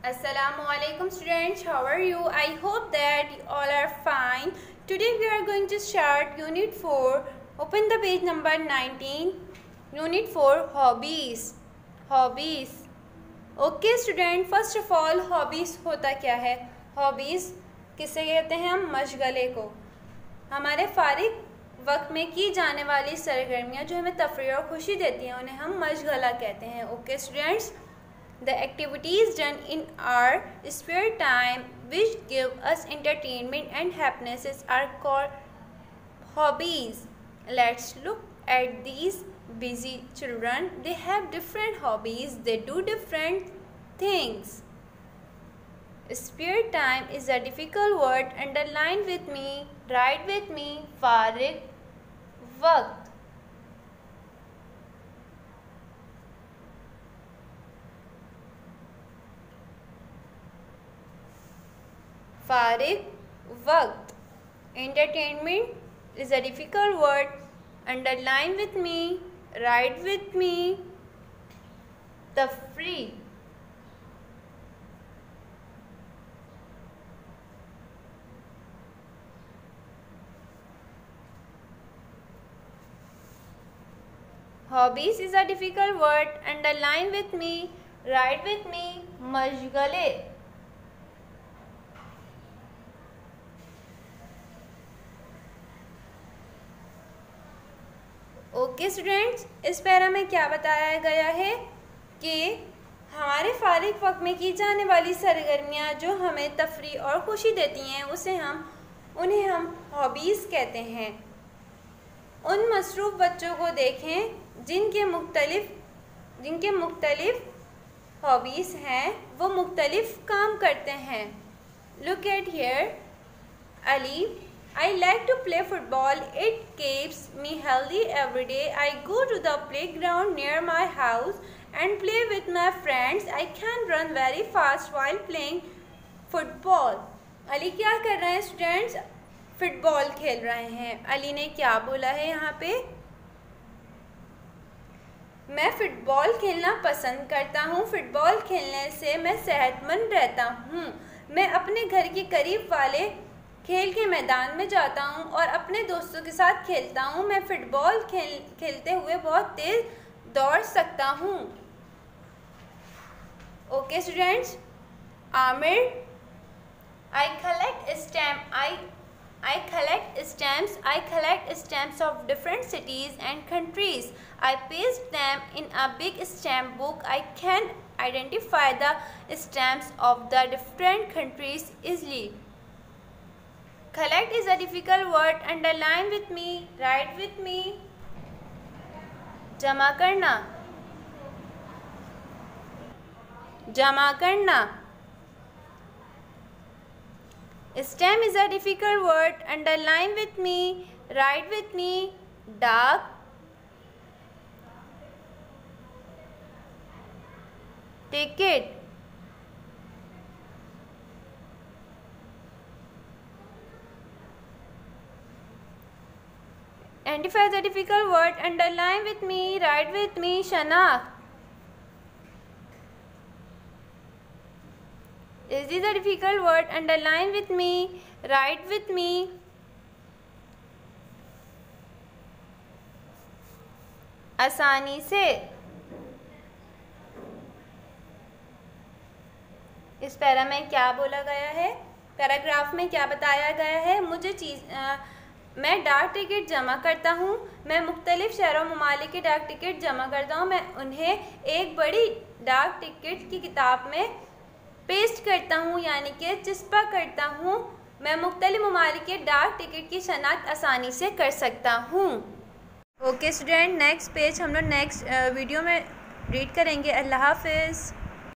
Assalamualaikum students, how are you? I hope that you all are fine. Today we are going to start Unit 4. Open the page number 19. Unit 4 Hobbies. Hobbies. Okay student, first of all hobbies होता क्या है Hobbies किसे कहते हैं हम मशगले को हमारे फारिग वक्त में की जाने वाली सरगर्मियाँ जो हमें तफरी और खुशी देती हैं उन्हें हम मशगला कहते हैं okay students The activities done in our spare time which give us entertainment and happiness are called hobbies. Let's look at these busy children. They have different hobbies. They do different things. Spare time is a difficult word. Underline with me. Write with me. Farig. Waqt. फारिग वक्त entertainment is a difficult word underline with me write with me तफरी hobbies is a difficult word underline with me write with me मशगले okay students, इस para में क्या बताया गया है कि हमारे फारिग वक्त में की जाने वाली सरगर्मियाँ जो हमें तफरी और खुशी देती हैं, उसे हम, उन्हें हम हॉबीज़ कहते हैं। उन मसरूफ़ बच्चों को देखें जिनके मुख्तलिफ़ जिनके मुख्तलिफ़ हॉबीज़ हैं, वो मुख्तलिफ़ काम करते हैं। Look at here Ali I like to play football. It keeps me healthy every day. I go to the playground near my house and play with my friends. I can run very fast while playing football. Ali क्या कर रहे हैं students football खेल रहे हैं अली ने क्या बोला है यहाँ पे मैं फ़ुटबॉल खेलना पसंद करता हूँ फ़ुटबॉल खेलने से मैं सेहतमंद रहता हूँ मैं अपने घर के करीब वाले खेल के मैदान में जाता हूँ और अपने दोस्तों के साथ खेलता हूँ। मैं फुटबॉल खेल, खेलते हुए बहुत तेज दौड़ सकता हूँ। Okay students, Aamir I collect stamp I I collect stamp I collect stamps of different cities and countries I paste them in a big stamp book I can identify the stamps of the different countries easily Collect is a difficult word. Underline with me. Write with me. जमा करना जमा करना stem is a difficult word underline with me write with me dark ticket Identify the difficult word. Underline with me. Write with me. Shana. Is this a difficult word? Underline with me. Write with me. आसानी से इस para में क्या बोला गया है paragraph में क्या बताया गया है मुझे चीज़ मैं डाक टिकट जमा करता हूँ, मैं मुख्तलिफ़ शहरों ममालिक के डाक टिकट जमा करता हूँ, मैं उन्हें एक बड़ी डाक टिकट की किताब में पेस्ट करता हूँ, यानी कि चिस्पा करता हूँ, मैं मुख्तलिफ़ ममालिक के डाक टिकट की शनाख्त आसानी से कर सकता हूँ। ओके स्टूडेंट नेक्स्ट पेज हम लोग नेक्स्ट वीडियो में रीड करेंगे। अल्लाह हाफिज़।